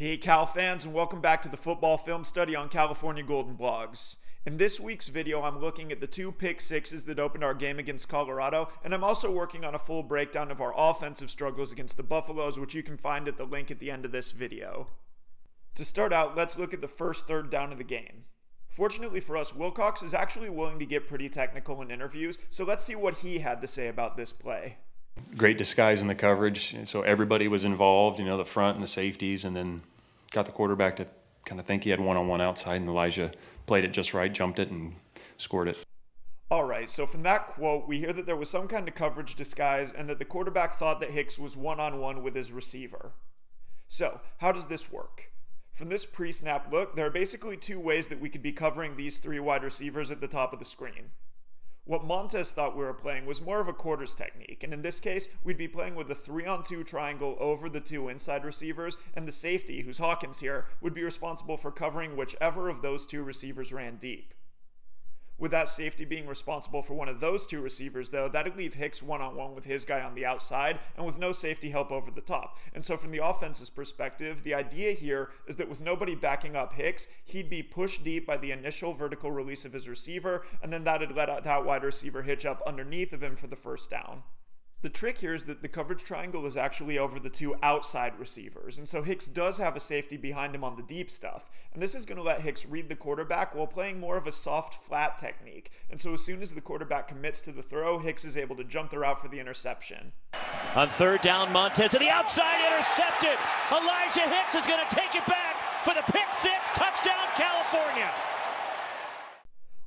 Hey, Cal fans, and welcome back to the football film study on California Golden Blogs. In this week's video, I'm looking at the two pick sixes that opened our game against Colorado, and I'm also working on a full breakdown of our offensive struggles against the Buffaloes, which you can find at the link at the end of this video. To start out, let's look at the first third down of the game. Fortunately for us, Wilcox is actually willing to get pretty technical in interviews, so let's see what he had to say about this play great disguise in the coverage. So everybody was involved, you know, the front and the safeties, and then got the quarterback to kind of think he had one on one outside, and Elijah played it just right, jumped it, and scored it. All right, so from that quote, we hear that there was some kind of coverage disguise and that the quarterback thought that Hicks was one on one with his receiver. So, how does this work? From this pre snap look, there are basically two ways that we could be covering these three wide receivers at the top of the screen. What Montez thought we were playing was more of a quarters technique, and in this case, we'd be playing with a 3 on 2 triangle over the two inside receivers, and the safety, who's Hawkins here, would be responsible for covering whichever of those two receivers ran deep. With that safety being responsible for one of those two receivers, though, that'd leave Hicks one on one with his guy on the outside and with no safety help over the top. And so, from the offense's perspective, the idea here is that with nobody backing up Hicks, he'd be pushed deep by the initial vertical release of his receiver, and then that'd let that wide receiver hitch up underneath of him for the first down. The trick here is that the coverage triangle is actually over the two outside receivers, and so Hicks does have a safety behind him on the deep stuff. And this is going to let Hicks read the quarterback while playing more of a soft flat technique. And so as soon as the quarterback commits to the throw, Hicks is able to jump the route for the interception. On third down, Montez to the outside, intercepted. Elijah Hicks is going to take it back for the pick six, touchdown California.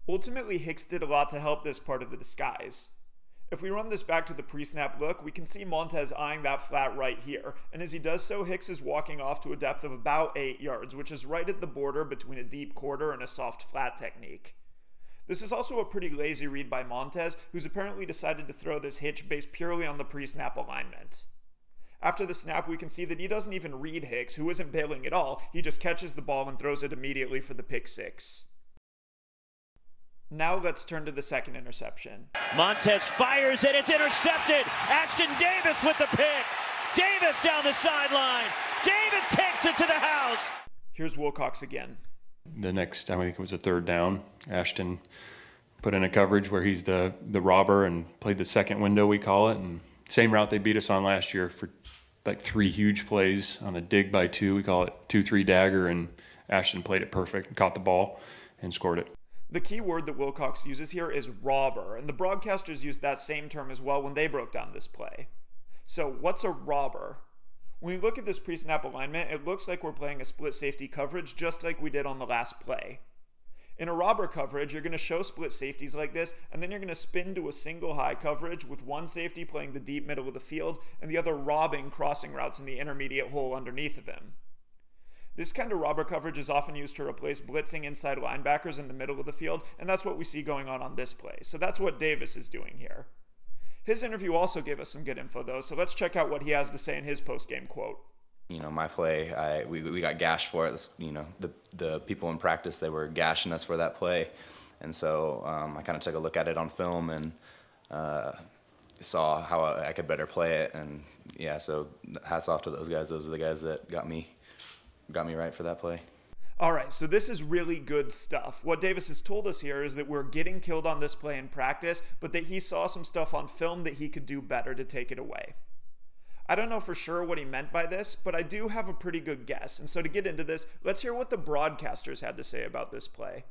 Ultimately, Hicks did a lot to help this part of the disguise. If we run this back to the pre-snap look, we can see Montez eyeing that flat right here. And as he does so, Hicks is walking off to a depth of about 8 yards, which is right at the border between a deep quarter and a soft flat technique. This is also a pretty lazy read by Montez, who's apparently decided to throw this hitch based purely on the pre-snap alignment. After the snap, we can see that he doesn't even read Hicks, who isn't bailing at all. He just catches the ball and throws it immediately for the pick six. Now let's turn to the second interception. Montez fires it. It's intercepted. Ashtyn Davis with the pick. Davis down the sideline. Davis takes it to the house. Here's Wilcox again. The next, time I think it was a third down. Ashtyn put in a coverage where he's the the robber and played the second window we call it, and same route they beat us on last year for like three huge plays on a dig by two. We call it two three dagger, and Ashtyn played it perfect, and caught the ball, and scored it. The key word that Wilcox uses here is robber, and the broadcasters used that same term as well when they broke down this play. So, what's a robber? When we look at this pre snap alignment, it looks like we're playing a split safety coverage just like we did on the last play. In a robber coverage, you're going to show split safeties like this, and then you're going to spin to a single high coverage with one safety playing the deep middle of the field and the other robbing crossing routes in the intermediate hole underneath of him. This kind of robber coverage is often used to replace blitzing inside linebackers in the middle of the field, and that's what we see going on on this play. So that's what Davis is doing here. His interview also gave us some good info, though, so let's check out what he has to say in his post-game quote. You know, my play, I, we, we got gashed for it. You know, the, the people in practice, they were gashing us for that play. And so um, I kind of took a look at it on film and uh, saw how I could better play it. And yeah, so hats off to those guys. Those are the guys that got me got me right for that play. All right, so this is really good stuff. What Davis has told us here is that we're getting killed on this play in practice, but that he saw some stuff on film that he could do better to take it away. I don't know for sure what he meant by this, but I do have a pretty good guess. And so to get into this, let's hear what the broadcasters had to say about this play.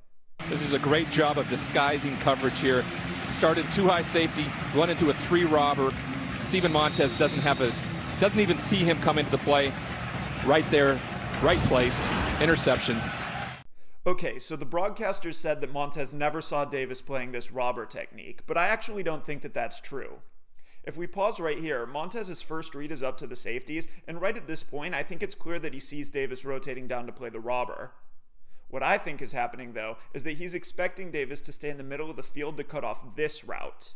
This is a great job of disguising coverage here. Started two high safety, run into a three robber. Steven Montez doesn't have a doesn't even see him come into the play. Right there, right place, interception. Okay, so the broadcasters said that Montez never saw Davis playing this robber technique, but I actually don't think that that's true. If we pause right here, Montez's first read is up to the safeties, and right at this point, I think it's clear that he sees Davis rotating down to play the robber. What I think is happening, though, is that he's expecting Davis to stay in the middle of the field to cut off this route.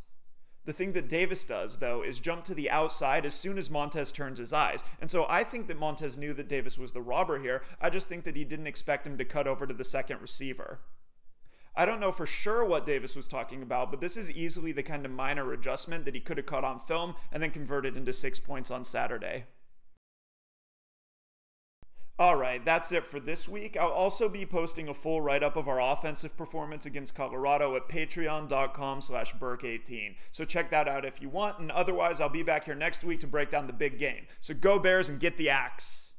The thing that Davis does, though, is jump to the outside as soon as Montez turns his eyes. And so I think that Montez knew that Davis was the robber here. I just think that he didn't expect him to cut over to the second receiver. I don't know for sure what Davis was talking about, but this is easily the kind of minor adjustment that he could have caught on film and then converted into six points on Saturday. All right, that's it for this week. I'll also be posting a full write-up of our offensive performance against Colorado at patreon.com slash berk18. So check that out if you want, and otherwise I'll be back here next week to break down the big game. So go Bears and get the axe.